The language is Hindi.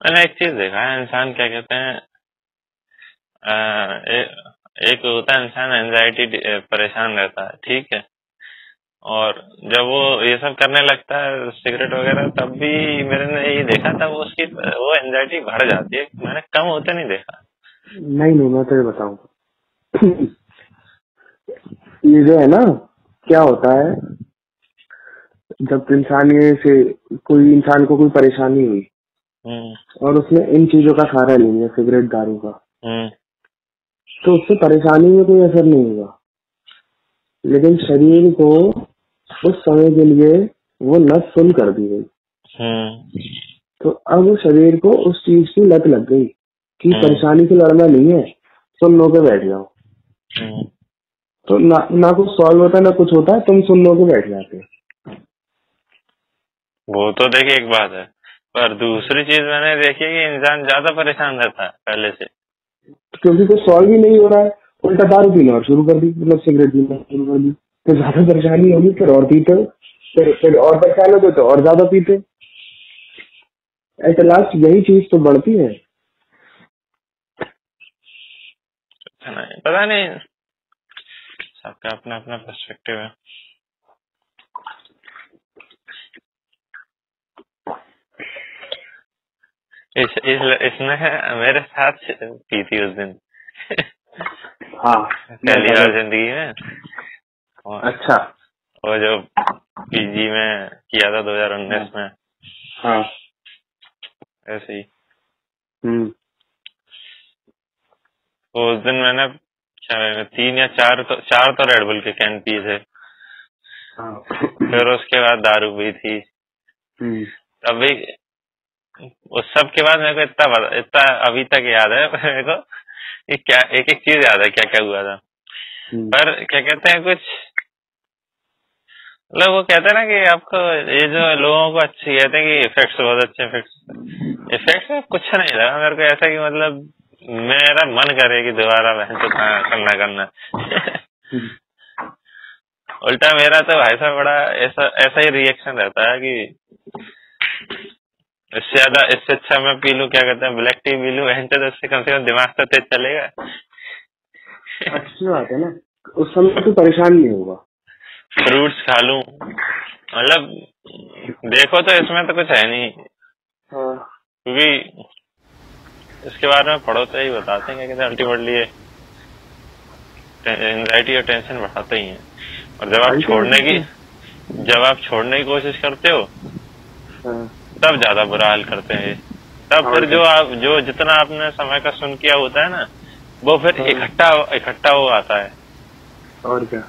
मैंने एक चीज़ देखा है, इंसान क्या कहते हैं एक होता है इंसान एंजाइटी परेशान रहता है, ठीक है? और जब वो ये सब करने लगता है, सिगरेट वगैरह, तब भी मेरे ने यही देखा था, वो उसकी, वो एंजाइटी बढ़ जाती है, मैंने कम होते नहीं देखा। नहीं नहीं, मैं तुझे बताऊँगा ये जो है ना, क्या होता है, जब इंसान ये से, कोई इंसान को कोई परेशानी हुई और उसने इन चीज़ों का सहारा ले लिया सिगरेट दारू का। तो उससे परेशानी में कोई असर नहीं होगा लेकिन शरीर को उस समय के लिए वो लत सुन कर दी गई। तो अब शरीर को उस चीज़ की लत लग गई कि हम्म। परेशानी से लड़ना नहीं है सुन लो के बैठ जाओ। हम्म। तो ना ना कुछ सॉल्व होता ना कुछ होता है तुम सुन लो के बैठ जाते। वो तो देखिए एक बात है। पर दूसरी चीज़ मैंने देखी है कि इंसान ज़्यादा परेशान रहता है पहले से। क्योंकि कुछ सॉल्व ही नहीं हो रहा है। उल्टा दारू पीना और शुरू कर दी मतलब सिगरेट पीना शुरू कर दी। तो ज़्यादा परेशानी होगी फिर और पीते फिर फिर और परेशान होते हो तो और ज़्यादा पीते ऐसे लास्ट यही चीज़ तो बढ़ती है। पता नहीं पता नहीं। सबका अपना अपना पर्सपेक्टिव है। इस, इस इसने मेरे साथ पी थी उस दिन। हाँ। पहली बार ज़िंदगी में। और अच्छा। वो जो पीजी में किया था 2019 में। हाँ। ऐसे ही। हम्म। तो उस दिन मैंने तीन या चार तो चार तो रेडबुल के कैन पिए थे। हाँ। फिर उसके बाद दारू पी थी। हम्म, अभी उस सब के बाद मेरे को इतना इतना अभी तक याद है मेरे को ये क्या एक एक चीज़ याद है क्या क्या हुआ था। हम्म, पर क्या कहते हैं कुछ मतलब वो कहते हैं ना कि आपको ये जो लोगों को अच्छी कहते हैं कि इफेक्ट्स बहुत अच्छे इफेक्ट्स इफेक्ट्स में कुछ नहीं लगा मेरे को ऐसा कि मतलब मेरा मन करे कि दोबारा बहन तो करना करना। हम्म, उल्टा मेरा तो भाई साहब बड़ा ऐसा ऐसा ही रिएक्शन रहता है कि इससे ज़्यादा इससे अच्छा मैं पी लू क्या कहते हैं ब्लैक टी पी लूँ तो इससे कम से कम दिमाग तो तेज चलेगा। अच्छी बात है ना। उस समय तो परेशान नहीं होगा। फ्रूट्स खा लू। मतलब देखो तो इसमें तो कुछ है नहीं। हाँ। क्योंकि इसके बारे में पढ़ो तो ही बताते हैं कि अल्टीमेटली ये एंजाइटी और टेंशन बढ़ाते ही हैं। और जब आप छोड़ने की जब आप छोड़ने की कोशिश करते हो हाँ। तब ज़्यादा बुरा हाल करते हैं तब फिर जो आप जो जितना आपने समय का सुन किया होता है ना वो फिर हाँ। इकट्ठा इकट्ठा हो आता है। और क्या?